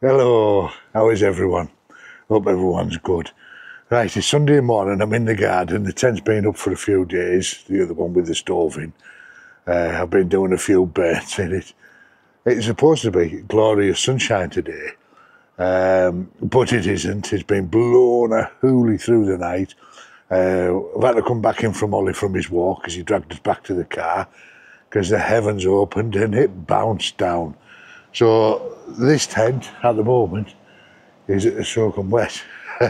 Hello, how is everyone? Hope everyone's good. Right, it's Sunday morning, I'm in the garden, the tent's been up for a few days, the other one with the stove in. Uh, I've been doing a few burns in it. It's supposed to be glorious sunshine today, um, but it isn't. It's been blown a hooly through the night. Uh, I've had to come back in from Ollie from his walk because he dragged us back to the car because the heavens opened and it bounced down. So this tent at the moment is soaking wet.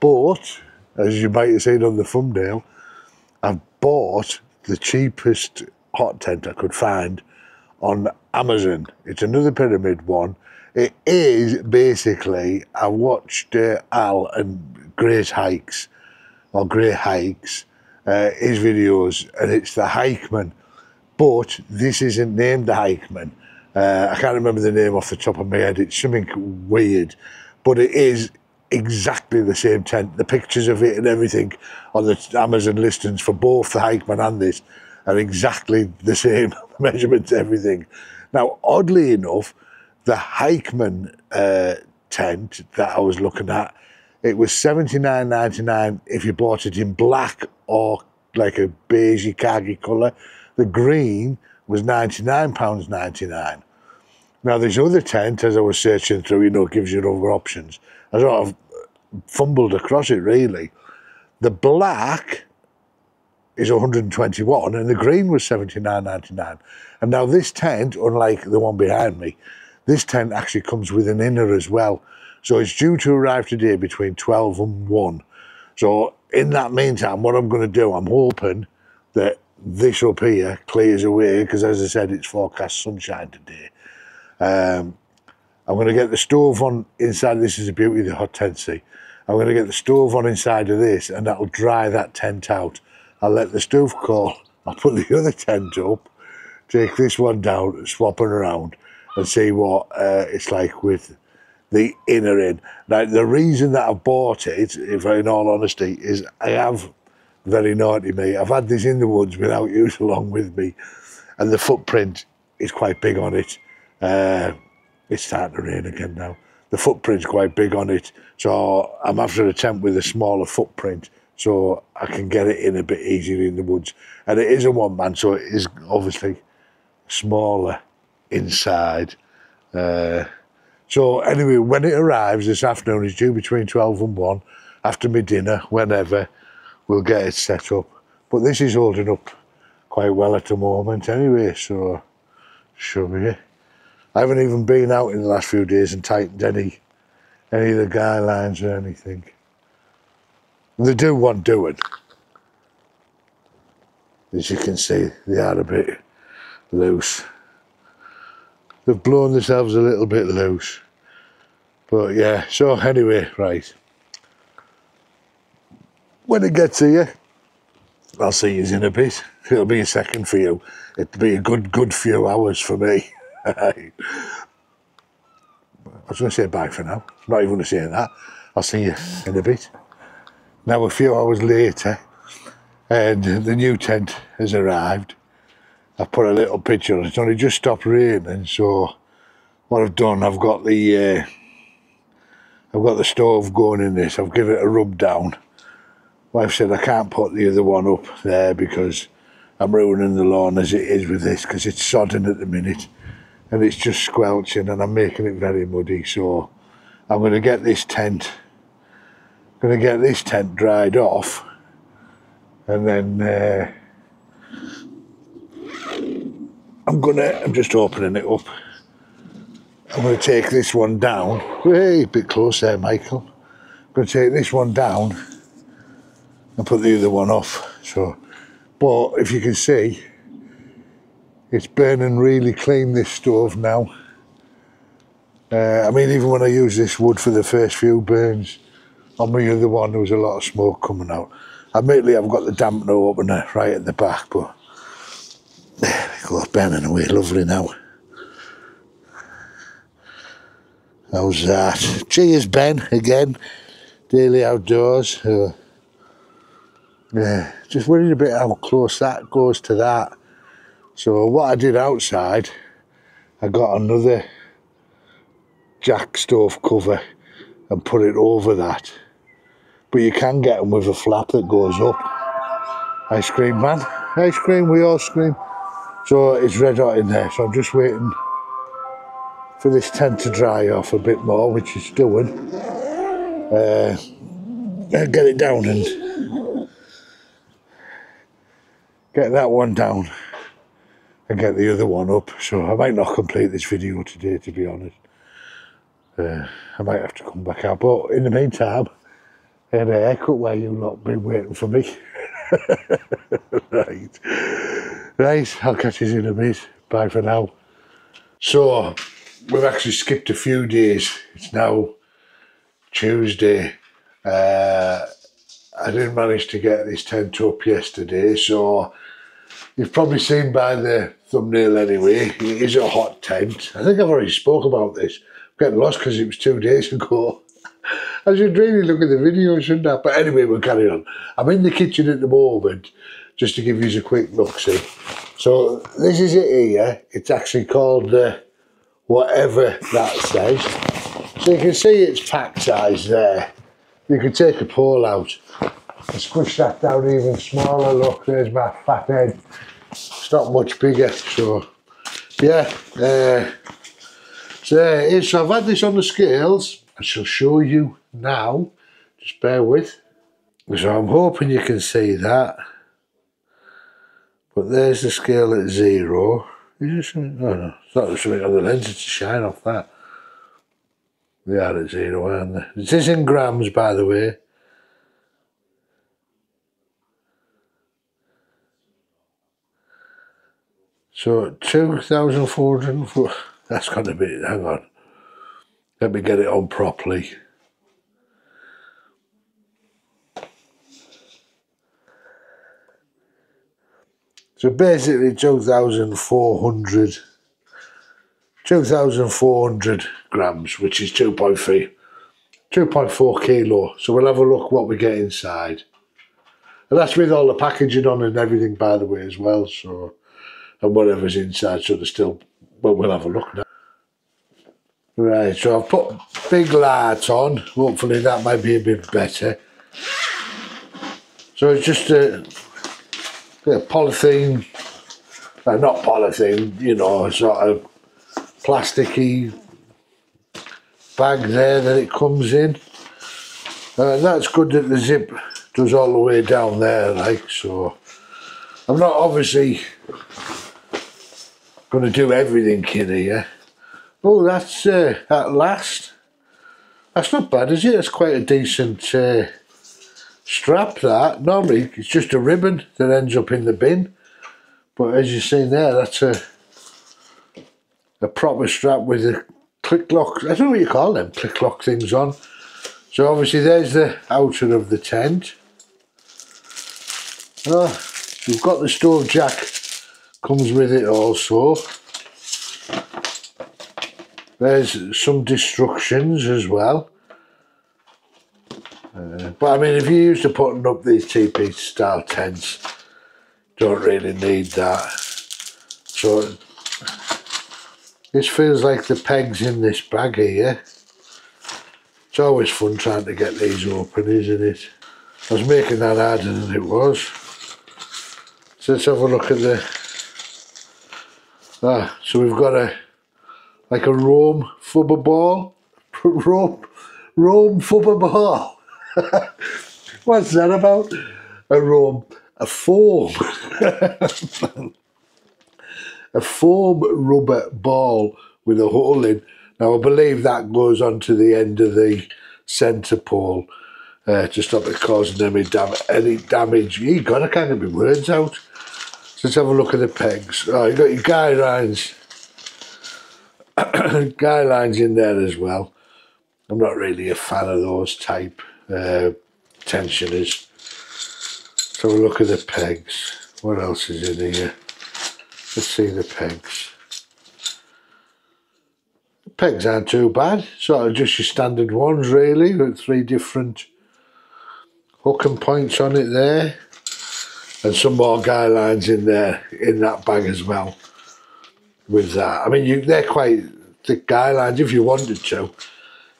but, as you might have seen on the thumbnail, I've bought the cheapest hot tent I could find on Amazon. It's another pyramid one. It is basically, I watched uh, Al and Grace Hikes, or Grey Hikes, uh, his videos, and it's the Hikeman. But this isn't named the Hikeman. Uh, I can't remember the name off the top of my head. It's something weird, but it is exactly the same tent. The pictures of it and everything on the Amazon listings for both the Hikeman and this are exactly the same measurements, everything. Now, oddly enough, the Hikeman uh, tent that I was looking at, it was seventy nine ninety nine if you bought it in black or like a beigey khaki colour. The green was £99.99. Now, this other tent, as I was searching through, you know, gives you other options. I sort of uh, fumbled across it, really. The black is 121 and the green was 79.99. And now this tent, unlike the one behind me, this tent actually comes with an inner as well. So it's due to arrive today between 12 and 1. So in that meantime, what I'm going to do, I'm hoping that this up here clears away because as I said it's forecast sunshine today. Um, I'm going to get the stove on inside this is the beauty of the see. I'm going to get the stove on inside of this and that'll dry that tent out. I'll let the stove cool I'll put the other tent up take this one down swap it around and see what uh, it's like with the inner in now the reason that I bought it if in all honesty is I have very naughty me. I've had this in the woods without you along with me, and the footprint is quite big on it. Uh, it's starting to rain again now. The footprint's quite big on it, so I'm after an attempt with a smaller footprint so I can get it in a bit easier in the woods. And it is a one man, so it is obviously smaller inside. Uh, so anyway, when it arrives this afternoon, it's due between 12 and 1, after my dinner, whenever we'll get it set up. But this is holding up quite well at the moment anyway, so show me. I haven't even been out in the last few days and tightened any any of the guidelines or anything. They do want doing. As you can see, they are a bit loose. They've blown themselves a little bit loose. But yeah, so anyway, right when it gets here, I'll see you in a bit. It'll be a second for you. It'll be a good, good few hours for me. I was going to say bye for now. I'm not even going to say that. I'll see you in a bit. Now, a few hours later, and the new tent has arrived. I've put a little picture on it. It's only just stopped raining, so what I've done, I've got the uh, I've got the stove going in this. I've given it a rub down wife said I can't put the other one up there because I'm ruining the lawn as it is with this because it's sodden at the minute and it's just squelching and I'm making it very muddy. So I'm going to get this tent going to get this tent dried off and then uh, I'm gonna I'm just opening it up. I'm going to take this one down. Hey a bit close there Michael. I'm going to take this one down and put the other one off. So, but if you can see, it's burning really clean, this stove now. Uh, I mean, even when I use this wood for the first few burns, on my other one, there was a lot of smoke coming out. Admittedly, I've got the dampener opener right at the back, but there we go, burning away, lovely now. How's that? Cheers, Ben, again. Daily Outdoors. Uh, yeah, just worried a bit how close that goes to that. So what I did outside, I got another jack stove cover and put it over that. But you can get them with a flap that goes up. Ice cream man, ice cream, we all scream. So it's red hot in there, so I'm just waiting for this tent to dry off a bit more, which it's doing. Uh, get it down and get that one down and get the other one up. So I might not complete this video today, to be honest. Uh, I might have to come back out. But in the meantime, I had a haircut while you lot been waiting for me. right. Right, I'll catch you in a bit. Bye for now. So, we've actually skipped a few days. It's now Tuesday. Uh, I didn't manage to get this tent up yesterday, so you've probably seen by the thumbnail anyway, it is a hot tent. I think I've already spoke about this. I'm getting lost because it was two days ago. I should really look at the video, shouldn't I? But anyway, we'll carry on. I'm in the kitchen at the moment, just to give you a quick look-see. So this is it here. It's actually called uh, whatever that says. So you can see it's pack size there. You can take a pole out and squish that down even smaller. Look, there's my fat head. It's not much bigger, so yeah. Uh, so there it is. So I've had this on the scales. I shall show you now. Just bear with. So I'm hoping you can see that. But there's the scale at zero. Is there something? No, no. It's not something on the lens to shine off that. They are at zero, aren't they? It is in grams, by the way. So 2,400, that's got to be, hang on. Let me get it on properly. So basically 2,400 2,400 grams, which is 2.3, 2.4 kilo. So we'll have a look what we get inside. And that's with all the packaging on and everything, by the way, as well. So, and whatever's inside, so there's still, well, we'll have a look now. Right, so I've put big light on. Hopefully that might be a bit better. So it's just a, a polythene, uh, not polythene, you know, sort of plasticky bag there that it comes in. Uh, that's good that the zip goes all the way down there, like, so. I'm not obviously going to do everything in here. Oh, that's uh, at last. That's not bad, is it? It's quite a decent uh, strap, that. Normally, it's just a ribbon that ends up in the bin. But as you see there, that's a a proper strap with a click lock. I don't know what you call them, click lock things on. So obviously there's the outer of the tent. Oh, we've got the stove jack, comes with it also. There's some destructions as well. Uh, but I mean, if you're used to putting up these TP style tents, don't really need that. So this feels like the pegs in this bag here. It's always fun trying to get these open, isn't it? I was making that harder than it was. So let's have a look at the... Ah, so we've got a like a Rome fubber ball. Rome, Rome fubber ball. What's that about? A Rome, a foam. a foam rubber ball with a hole in. Now I believe that goes onto the end of the centre pole uh, to stop it causing any, dam any damage. You got to kind of be words out. So let's have a look at the pegs. Oh, you got your guy lines, guy lines in there as well. I'm not really a fan of those type uh, tensioners. So have a look at the pegs. What else is in here? Let's see the pegs. The pegs aren't too bad, sort of just your standard ones really, with three different hook and points on it there. And some more guy lines in there, in that bag as well, with that. I mean, you, they're quite thick guy lines if you wanted to.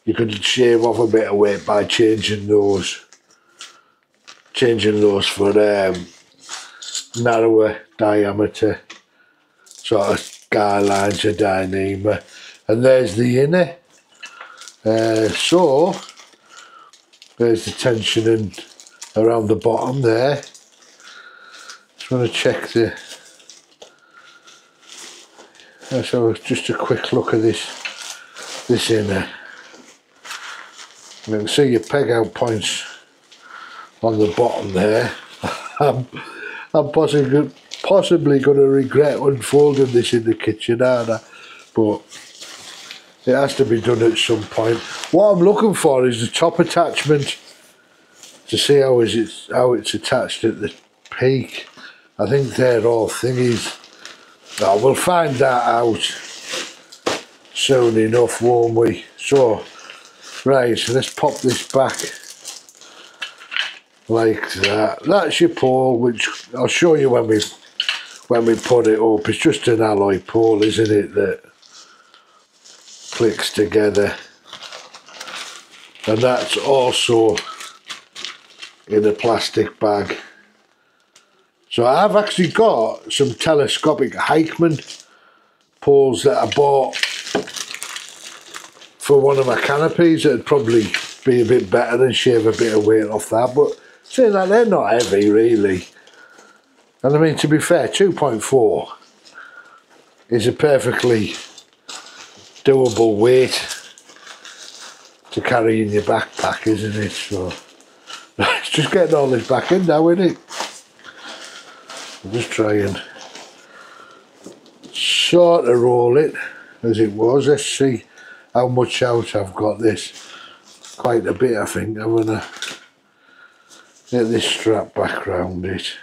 You could shave off a bit of weight by changing those, changing those for um, narrower diameter sort of lines of Dyneema. And there's the inner. Uh, so, there's the tension tensioning around the bottom there. Just want to check the so just a quick look at this this inner. You can see your peg out points on the bottom there. I'm, I'm possibly possibly going to regret unfolding this in the kitchen, aren't I? But it has to be done at some point. What I'm looking for is the top attachment to see how is it how it's attached at the peak. I think they're all thingies. Now we'll find that out soon enough, won't we? So, right, so let's pop this back like that. That's your pole, which I'll show you when we when we put it up. It's just an alloy pole, isn't it, that clicks together. And that's also in a plastic bag. So I've actually got some telescopic Hikeman poles that I bought for one of my canopies that'd probably be a bit better and shave a bit of weight off that. But saying that, they're not heavy really. And I mean, to be fair, 2.4 is a perfectly doable weight to carry in your backpack, isn't it? So it's just getting all this back in now, isn't it? I'll just try and sort of roll it as it was. Let's see how much out I've got this. Quite a bit I think. I'm going to get this strap back round it.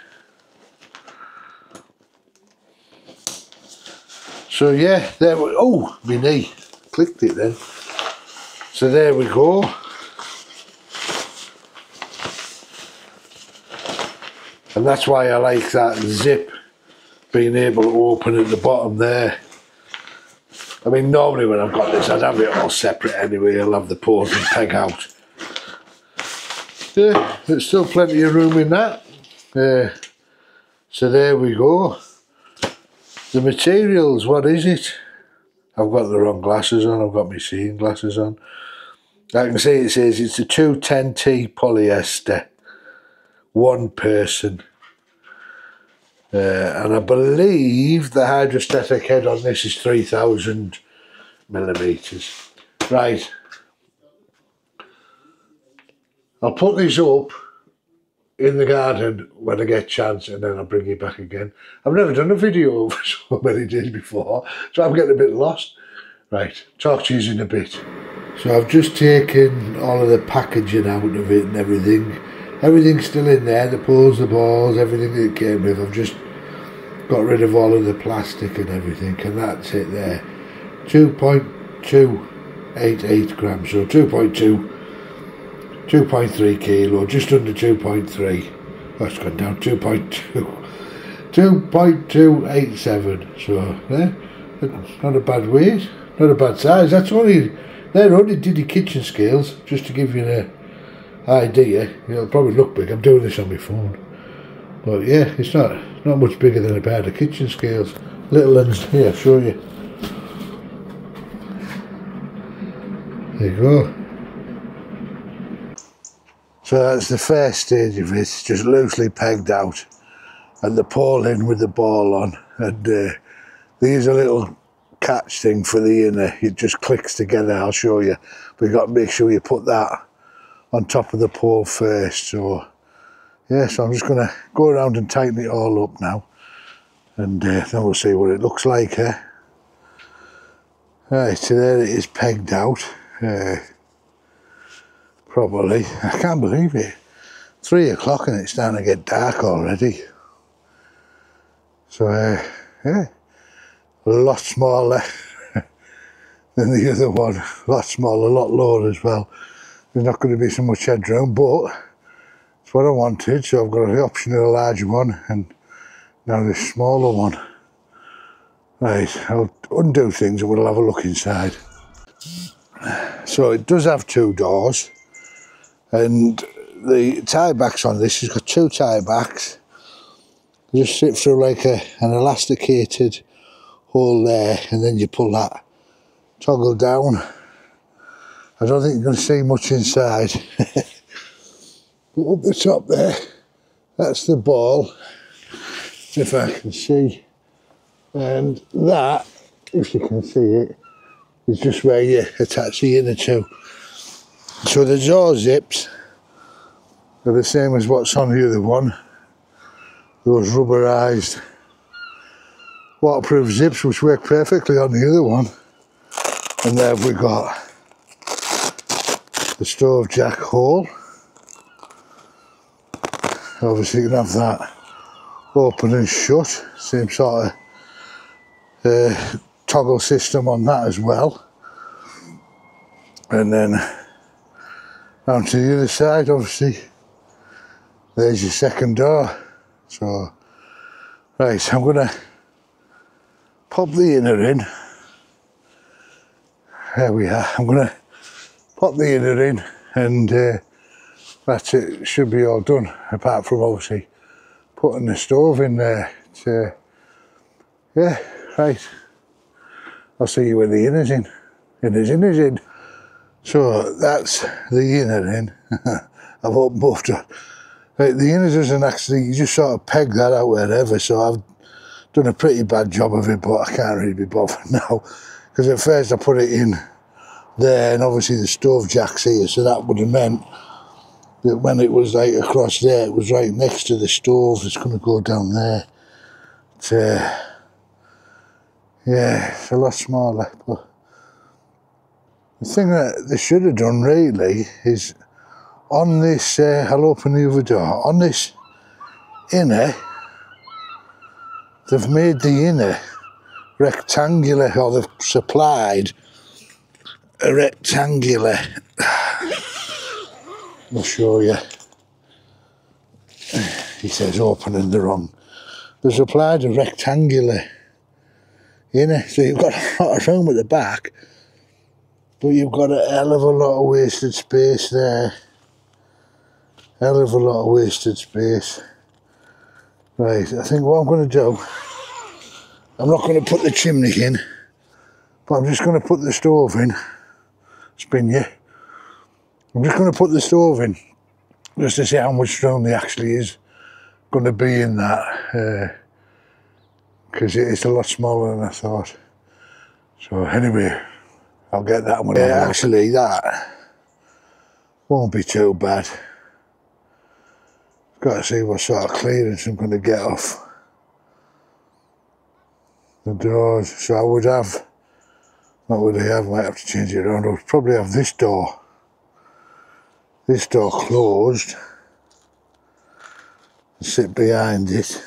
So yeah, there we, oh, my knee, clicked it then. So there we go. and that's why I like that zip being able to open at the bottom there. I mean normally when I've got this I'd have it all separate anyway. I'll have the port and peg out. Yeah there's still plenty of room in that. Uh, so there we go the materials what is it I've got the wrong glasses on I've got my seeing glasses on I can see it says it's a 210T polyester one person. Uh, and I believe the hydrostatic head on this is 3000 millimetres. Right. I'll put these up in the garden when I get chance and then I'll bring you back again. I've never done a video for so many days before, so I'm getting a bit lost. Right, talk to you in a bit. So I've just taken all of the packaging out of it and everything everything's still in there, the poles, the balls, everything it came with. I've just got rid of all of the plastic and everything, and that's it there. 2.288 grams, so 2.2, 2.3 kilo, just under 2.3. Oh, it's gone down 2.2. 2.287, so yeah, not a bad weight, not a bad size. That's only, they're only Diddy kitchen scales, just to give you an idea. It'll probably look big. I'm doing this on my phone. But yeah, it's not not much bigger than a pair of kitchen scales. Little ones, here, show you. There you go. So that's the first stage of it, just loosely pegged out and the pole in with the ball on. And uh, these are little catch thing for the inner. It just clicks together, I'll show you. But you've got to make sure you put that on top of the pole first. So yeah, so I'm just going to go around and tighten it all up now. And uh, then we'll see what it looks like. Eh? Right, so there it is pegged out. Uh, probably. I can't believe it. Three o'clock and it's starting to get dark already. So, uh, yeah, a lot smaller than the other one. A lot smaller, a lot lower as well there's not going to be so much headroom, but it's what I wanted. So I've got the option of a larger one and now this smaller one. Right, I'll undo things and we'll have a look inside. So it does have two doors and the tie backs on this has got two tie backs. You just sit through like a, an elasticated hole there and then you pull that toggle down. I don't think you're going to see much inside. but up the top there, that's the ball, if I can see. And that, if you can see it, is just where you attach the inner two. So the jaw zips are the same as what's on the other one. Those rubberized waterproof zips which work perfectly on the other one. And there we got the stove jack hole. Obviously you can have that open and shut, same sort of uh, toggle system on that as well. And then down to the other side, obviously, there's your second door. So, right, so I'm gonna pop the inner in. There we are. I'm gonna pop the inner in and uh, that's it. Should be all done, apart from obviously putting the stove in there. To, yeah, right. I'll see you when the inner's in. Inner's in, is in. So that's the inner in. I've opened both doors. Right, the inner doesn't actually, you just sort of peg that out wherever, so I've done a pretty bad job of it, but I can't really be bothered now. Because at first I put it in there, and obviously the stove jack's here, so that would have meant that when it was like across there, it was right next to the stove, it's going to go down there. To, uh, yeah, it's a lot smaller, but the thing that they should have done really is on this, uh, I'll open the other door, on this inner, they've made the inner rectangular, or they've supplied a rectangular, I'll show you. He says opening the wrong. They've supplied a rectangular inner, so you've got a lot of room at the back, but you've got a hell of a lot of wasted space there hell of a lot of wasted space. Right, I think what I'm going to do, I'm not going to put the chimney in, but I'm just going to put the stove in. Spin you. I'm just going to put the stove in, just to see how much room there actually is going to be in that, because uh, it's a lot smaller than I thought. So anyway, I'll get that one. Yeah, actually that won't be too bad. Got to see what sort of clearance I'm going to get off the doors. So I would have, what would I have? Might have to change it around. I would probably have this door, this door closed, and sit behind it,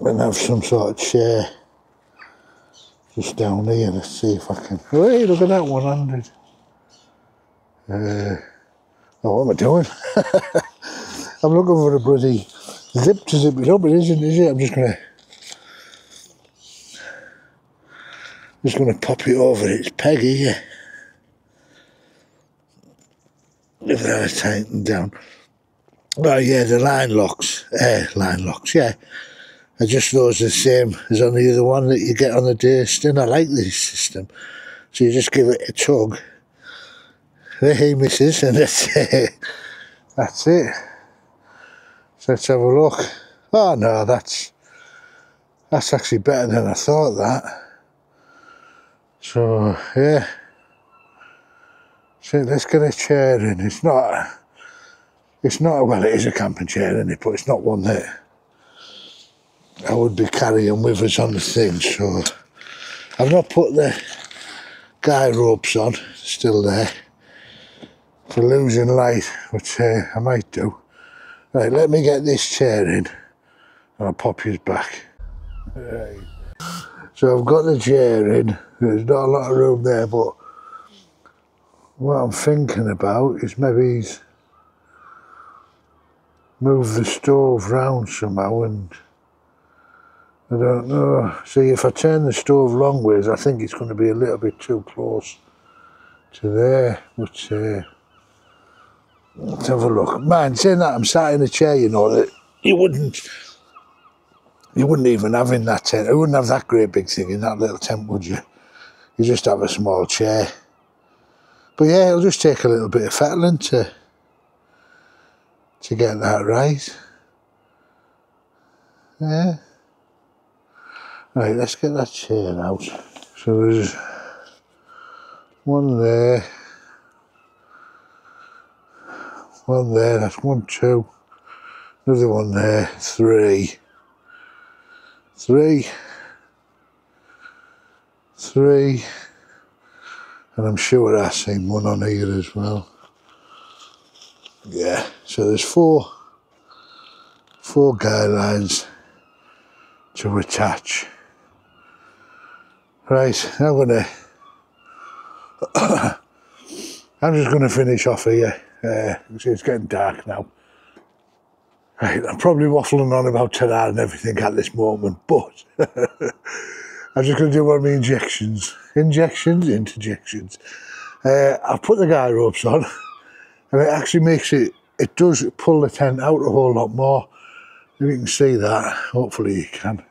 and have some sort of chair just down here. Let's see if I can. Hey, look at that one hundred. Uh, Oh, what am I doing? I'm looking for a bloody zip to zip it up. It isn't, is it? I'm just gonna just gonna pop it over its peg here. If that is tightened down. Oh yeah, the line locks. Eh, line locks, yeah. I just those the same as on the other one that you get on the Dayston. I like this system. So you just give it a tug. Hey missus and that's it. that's it. So let's have a look. Oh no that's that's actually better than I thought that. So yeah. So let's get a chair in. It's not it's not well it is a camping chair in it? But it's not one that I would be carrying with us on the thing so I've not put the guy ropes on still there for losing light, which uh, I might do. Right, let me get this chair in and I'll pop his back. Right. So I've got the chair in, there's not a lot of room there, but what I'm thinking about is maybe he's move the stove round somehow and I don't know. See, if I turn the stove long ways, I think it's going to be a little bit too close to there. But uh, let's have a look. Man, saying that, I'm sat in a chair, you know, that you wouldn't, you wouldn't even have in that tent. You wouldn't have that great big thing in that little tent, would you? You just have a small chair. But yeah, it'll just take a little bit of fettling to to get that right. Yeah. Right, let's get that chair out. So there's one there, one there, that's one, two, another one there, three, three, three, and I'm sure I've one on here as well. Yeah, so there's four, four guy lines to attach. Right, I'm gonna, I'm just gonna finish off here. Uh, it's getting dark now. Right, I'm probably waffling on about Terran and everything at this moment, but I'm just to do one of my injections. Injections, interjections. Uh, I've put the guy ropes on, and it actually makes it, it does pull the tent out a whole lot more. If you can see that, hopefully you can.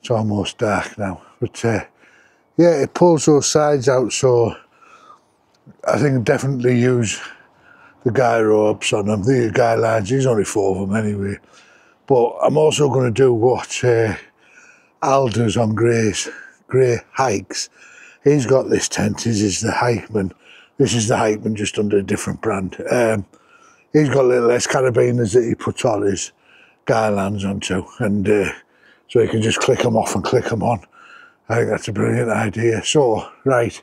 It's almost dark now, but uh, yeah, it pulls those sides out, so I think definitely use the guy ropes on them, the guy lines, there's only four of them anyway. But I'm also going to do what uh, Al does on Gray's, Gray Hikes. He's got this tent, this is the Hikeman. This is the Hikeman just under a different brand. Um, he's got little S carabiners that he puts all his guy lands onto and uh, so you can just click them off and click them on. I think that's a brilliant idea. So, right,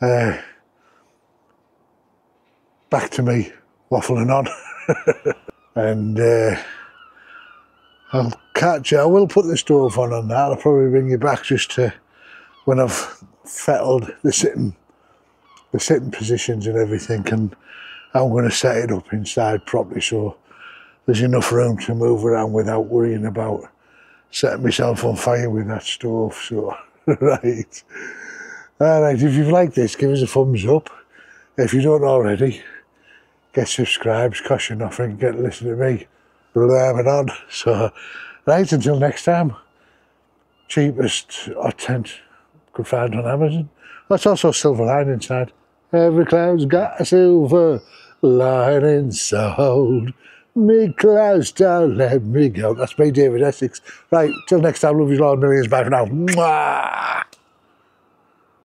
uh, back to me waffling on. and uh, I'll catch you. I will put the stove on on that. I'll probably bring you back just to when I've fettled the sitting, the sitting positions and everything. And I'm going to set it up inside properly so there's enough room to move around without worrying about setting myself on fire with that stove. So, right. All right, if you've liked this, give us a thumbs up. If you don't already, get subscribed, cost you nothing, get to listen to me blabbing on. So, right, until next time, cheapest hot tent could find on Amazon. That's also silver line inside. Every cloud's got a silver lining sold. Me clouds don't let me go. That's me, David Essex. Right, till next time, love you all millions. Bye for now. Mwah!